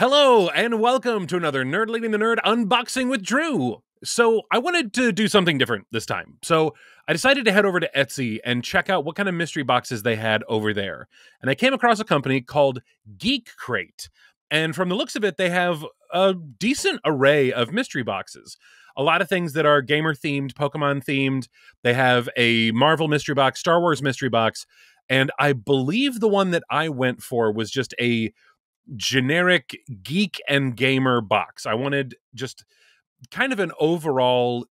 Hello, and welcome to another Nerd Leading the Nerd unboxing with Drew. So, I wanted to do something different this time. So, I decided to head over to Etsy and check out what kind of mystery boxes they had over there. And I came across a company called Geek Crate. And from the looks of it, they have a decent array of mystery boxes. A lot of things that are gamer themed, Pokemon themed. They have a Marvel mystery box, Star Wars mystery box. And I believe the one that I went for was just a generic geek and gamer box. I wanted just kind of an overall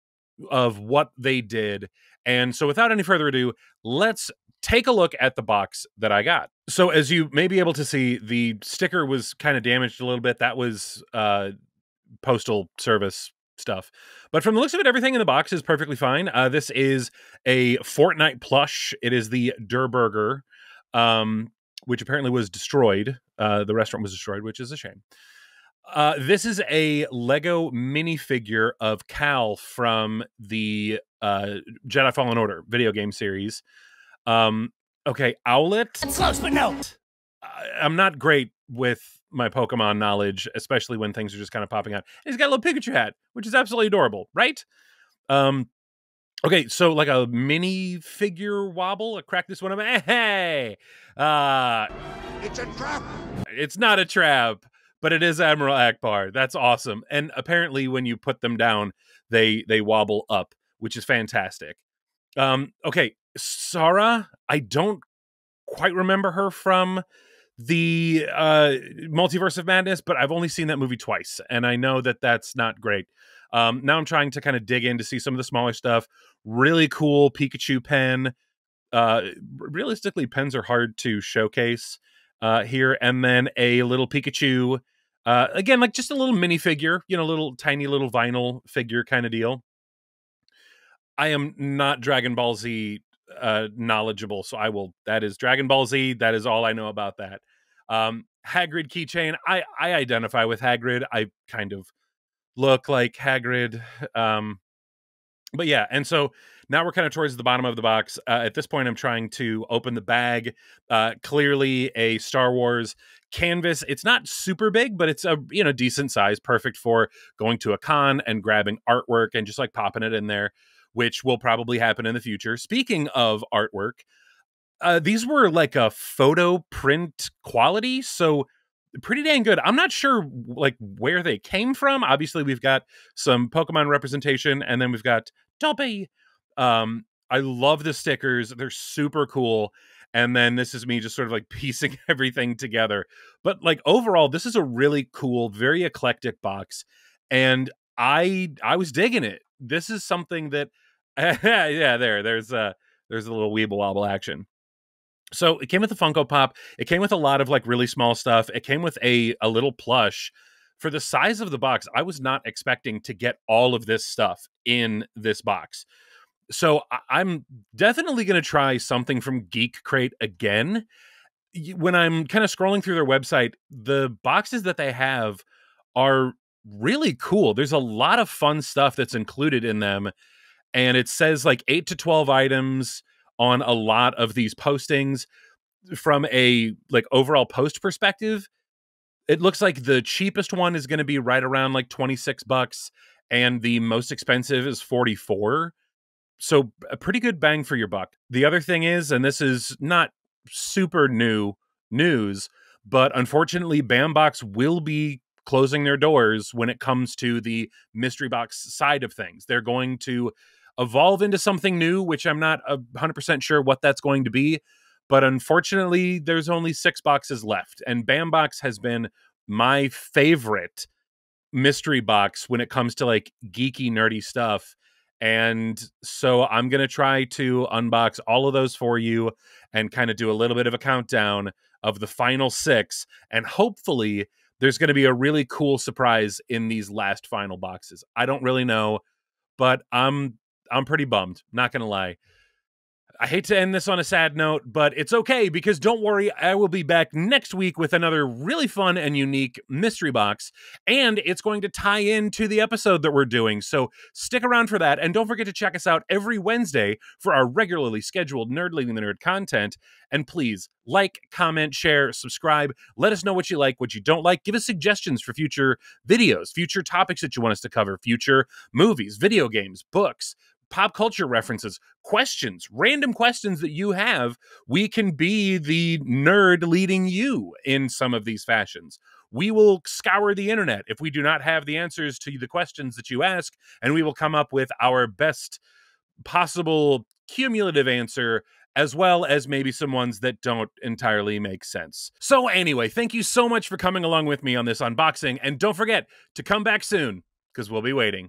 of what they did. And so without any further ado, let's take a look at the box that I got. So as you may be able to see, the sticker was kind of damaged a little bit. That was uh postal service stuff. But from the looks of it, everything in the box is perfectly fine. Uh, this is a Fortnite plush. It is the Durr Burger. Um, which apparently was destroyed. Uh, the restaurant was destroyed, which is a shame. Uh, this is a Lego minifigure of Cal from the uh, Jedi Fallen Order video game series. Um, okay, Owlet. It's close, but no. I'm not great with my Pokemon knowledge, especially when things are just kind of popping out. And he's got a little Pikachu hat, which is absolutely adorable, right? Um, Okay, so like a mini figure wobble, I crack this one up. Hey, uh, it's a trap. It's not a trap, but it is Admiral Ackbar. That's awesome. And apparently, when you put them down, they they wobble up, which is fantastic. Um, okay, Sarah. I don't quite remember her from the uh multiverse of madness but i've only seen that movie twice and i know that that's not great um, now I'm trying to kind of dig in to see some of the smaller stuff. Really cool Pikachu pen. Uh, realistically, pens are hard to showcase uh, here. And then a little Pikachu. Uh, again, like just a little minifigure, you know, little tiny little vinyl figure kind of deal. I am not Dragon Ball Z uh, knowledgeable, so I will. That is Dragon Ball Z. That is all I know about that. Um, Hagrid keychain. I I identify with Hagrid. I kind of look like Hagrid. Um, but yeah, and so now we're kind of towards the bottom of the box. Uh, at this point, I'm trying to open the bag. Uh, clearly, a Star Wars canvas. It's not super big, but it's a you know decent size, perfect for going to a con and grabbing artwork and just like popping it in there, which will probably happen in the future. Speaking of artwork, uh, these were like a photo print quality, so pretty dang good. I'm not sure like where they came from. Obviously, we've got some Pokemon representation, and then we've got Dobby. Um, I love the stickers; they're super cool. And then this is me just sort of like piecing everything together. But like overall, this is a really cool, very eclectic box, and I I was digging it. This is something that yeah, there there's a there's a little weeble wobble action. So it came with a Funko Pop. It came with a lot of like really small stuff. It came with a a little plush. For the size of the box, I was not expecting to get all of this stuff in this box. So I'm definitely going to try something from Geek Crate again. When I'm kind of scrolling through their website, the boxes that they have are really cool. There's a lot of fun stuff that's included in them. And it says like 8 to 12 items on a lot of these postings from a like overall post perspective it looks like the cheapest one is going to be right around like 26 bucks and the most expensive is 44 so a pretty good bang for your buck. The other thing is and this is not super new news but unfortunately bambox will be closing their doors when it comes to the mystery box side of things. They're going to evolve into something new, which I'm not 100% sure what that's going to be. But unfortunately, there's only six boxes left. And Bambox has been my favorite mystery box when it comes to like geeky, nerdy stuff. And so I'm going to try to unbox all of those for you and kind of do a little bit of a countdown of the final six. And hopefully, there's going to be a really cool surprise in these last final boxes. I don't really know, but I'm I'm pretty bummed. Not gonna lie. I hate to end this on a sad note, but it's okay because don't worry, I will be back next week with another really fun and unique mystery box, and it's going to tie into the episode that we're doing. So stick around for that, and don't forget to check us out every Wednesday for our regularly scheduled Nerd Leading the Nerd content. And please like, comment, share, subscribe. Let us know what you like, what you don't like. Give us suggestions for future videos, future topics that you want us to cover, future movies, video games, books pop culture references, questions, random questions that you have, we can be the nerd leading you in some of these fashions. We will scour the internet if we do not have the answers to the questions that you ask, and we will come up with our best possible cumulative answer as well as maybe some ones that don't entirely make sense. So, anyway, thank you so much for coming along with me on this unboxing, and don't forget to come back soon because we'll be waiting.